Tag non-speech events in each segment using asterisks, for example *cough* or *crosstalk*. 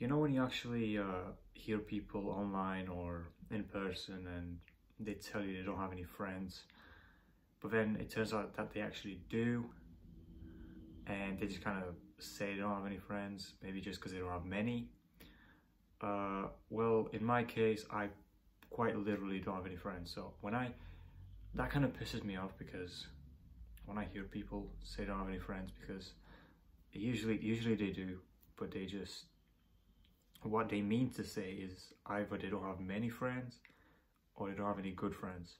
you know when you actually uh, hear people online or in person and they tell you they don't have any friends but then it turns out that they actually do and they just kind of say they don't have any friends maybe just because they don't have many. Uh, well in my case i quite literally don't have any friends so when i that kind of pisses me off because when i hear people say they don't have any friends because usually usually they do but they just what they mean to say is either they don't have many friends or they don't have any good friends.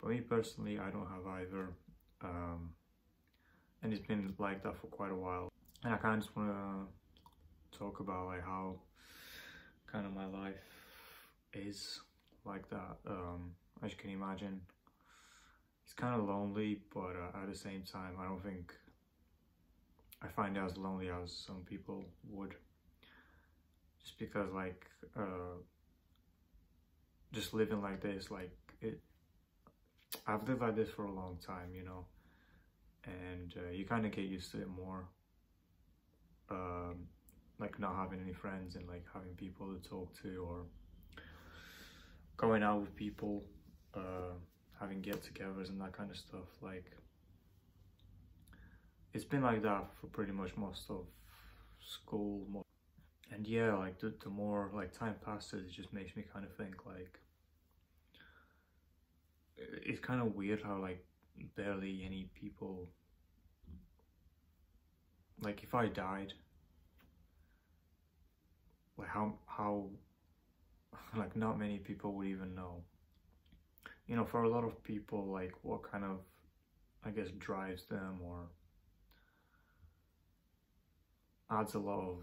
But me personally, I don't have either. Um, and it's been like that for quite a while. And I kind of just want to talk about like how kind of my life is like that. Um, as you can imagine, it's kind of lonely, but uh, at the same time, I don't think I find it as lonely as some people would just because like uh just living like this like it i've lived like this for a long time you know? And uh, you kind of get used to it more um like not having any friends and like having people to talk to or going out with people uh having get-togethers and that kind of stuff like it's been like that for pretty much most of school and yeah like the, the more like time passes it just makes me kind of think like it's kind of weird how like barely any people like if i died like how how *laughs* like not many people would even know. You know for a lot of people like what kind of i guess drives them or adds a lot of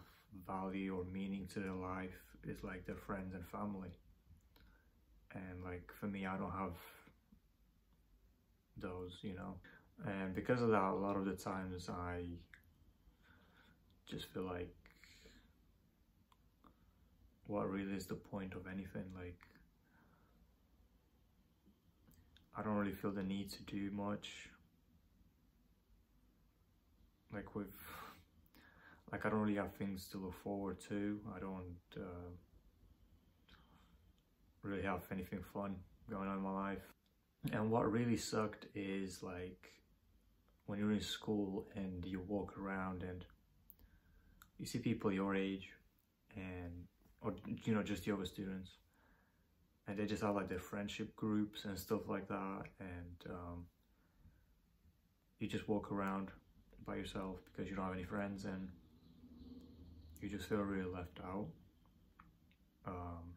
value or meaning to their life is like their friends and family. And like for me, I don't have those, you know. And because of that, a lot of the times I just feel like what really is the point of anything? Like, I don't really feel the need to do much. Like with like I don't really have things to look forward to. I don't uh, really have anything fun going on in my life. And what really sucked is like when you're in school and you walk around and you see people your age and or you know just younger students and they just have like their friendship groups and stuff like that and um, you just walk around by yourself because you don't have any friends and you just feel really left out. Um,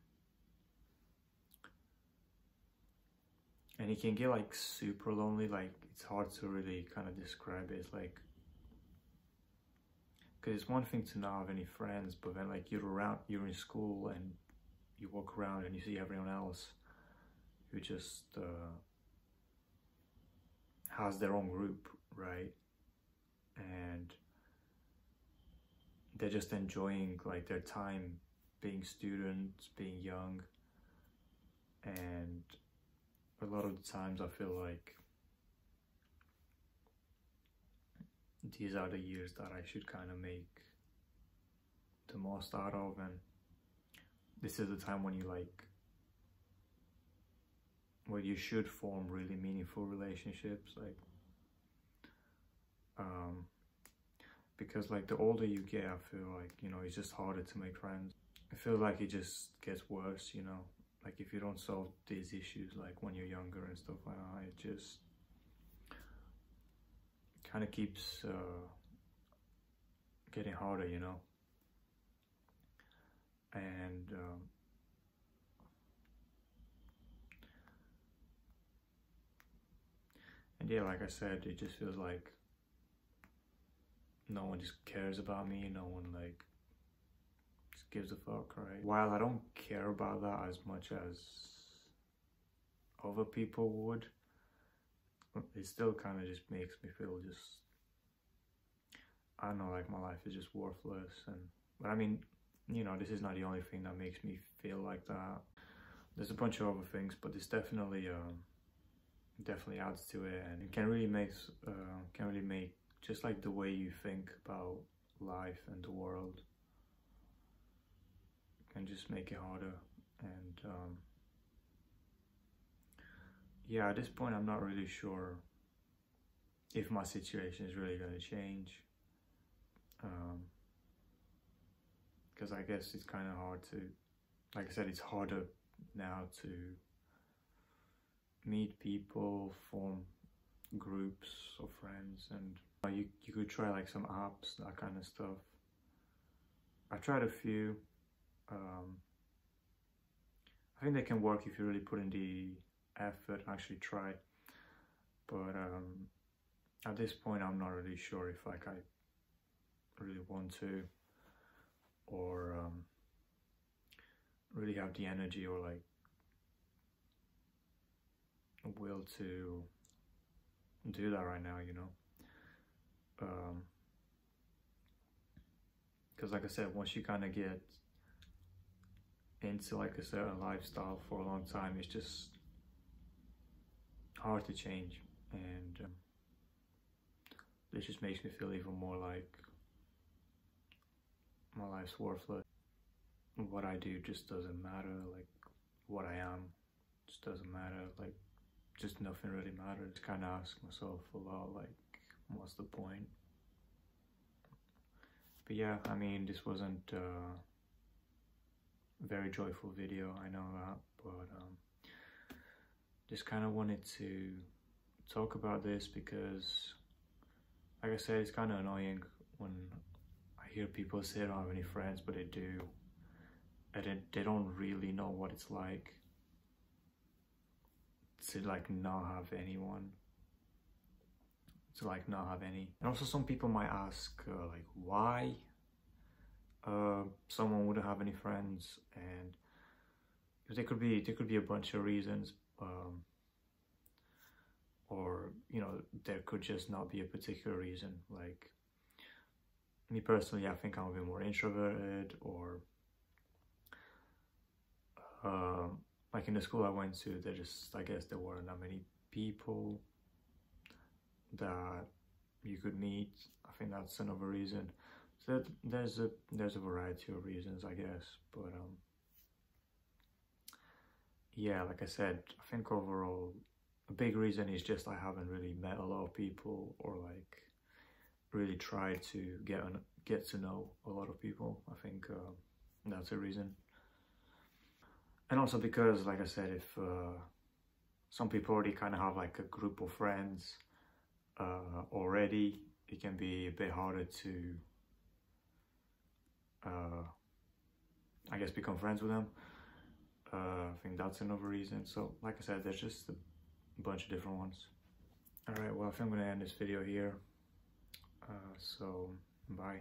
and it can get like super lonely, like it's hard to really kind of describe it. It's like, because it's one thing to not have any friends, but then like you're around, you're in school and you walk around and you see everyone else who just uh, has their own group, right? And they're just enjoying like their time being students, being young, and a lot of the times I feel like these are the years that I should kind of make the most out of and this is the time when you like where you should form really meaningful relationships like um because like the older you get i feel like you know it's just harder to make friends. I feel like it just gets worse you know? Like if you don't solve these issues like when you're younger and stuff like that it just kind of keeps uh, getting harder you know? And um, and yeah like i said it just feels like no one just cares about me no one like just gives a fuck right? While i don't care about that as much as other people would it still kind of just makes me feel just i don't know like my life is just worthless and but i mean you know this is not the only thing that makes me feel like that. There's a bunch of other things but this definitely um definitely adds to it and it can really make uh, can really make just like the way you think about life and the world can just make it harder. And um, yeah, at this point, I'm not really sure if my situation is really going to change. Because um, I guess it's kind of hard to, like I said, it's harder now to meet people, form groups of friends, and you, you could try like some apps, that kind of stuff. I tried a few. Um, I think they can work if you really put in the effort and actually try. But um, at this point, I'm not really sure if like I really want to or um, really have the energy or like will to do that right now, you know. Because, like I said, once you kind of get into like a certain lifestyle for a long time, it's just hard to change, and um, this just makes me feel even more like my life's worthless. What I do just doesn't matter. Like what I am just doesn't matter. Like just nothing really matters. Kind of ask myself a lot, like, what's the point? But yeah, I mean, this wasn't uh, a very joyful video, I know that, but um, just kind of wanted to talk about this because, like I said, it's kind of annoying when I hear people say I don't have any friends, but they do, and they, they don't really know what it's like to like not have anyone to like not have any. And also some people might ask uh, like why uh, someone wouldn't have any friends. And there could be there could be a bunch of reasons um, or you know there could just not be a particular reason. Like me personally i think i'm a bit more introverted or um, like in the school I went to, there just, I guess there weren't that many people that you could meet. I think that's another reason. So there's a there's a variety of reasons, I guess, but um, yeah, like I said, I think overall a big reason is just I haven't really met a lot of people or like really tried to get on, get to know a lot of people. I think uh, that's a reason and also because like i said if uh, some people already kind of have like a group of friends uh, already it can be a bit harder to uh, i guess become friends with them. Uh, i think that's another reason. So like i said there's just a bunch of different ones. All right well i think i'm gonna end this video here. Uh, so bye